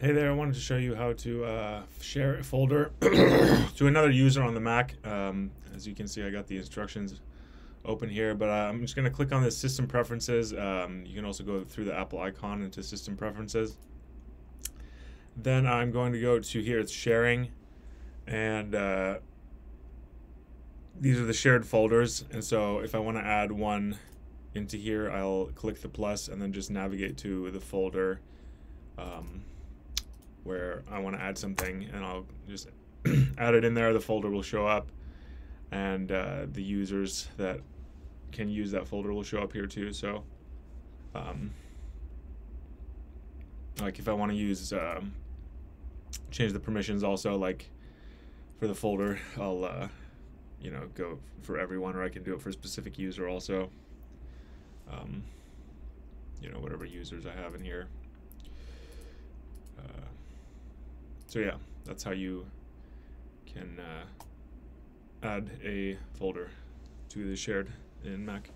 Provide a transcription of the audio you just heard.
Hey there, I wanted to show you how to uh, share a folder to another user on the Mac. Um, as you can see, I got the instructions open here, but uh, I'm just going to click on the System Preferences. Um, you can also go through the Apple icon into System Preferences. Then I'm going to go to here, it's Sharing, and uh, these are the shared folders. And so if I want to add one into here, I'll click the plus and then just navigate to the folder. Um, where I want to add something and I'll just add it in there. The folder will show up and uh, the users that can use that folder will show up here too. So, um, like if I want to use, um, change the permissions also, like for the folder, I'll, uh, you know, go for everyone or I can do it for a specific user also. Um, you know, whatever users I have in here. Uh, so yeah, that's how you can uh, add a folder to the shared in Mac.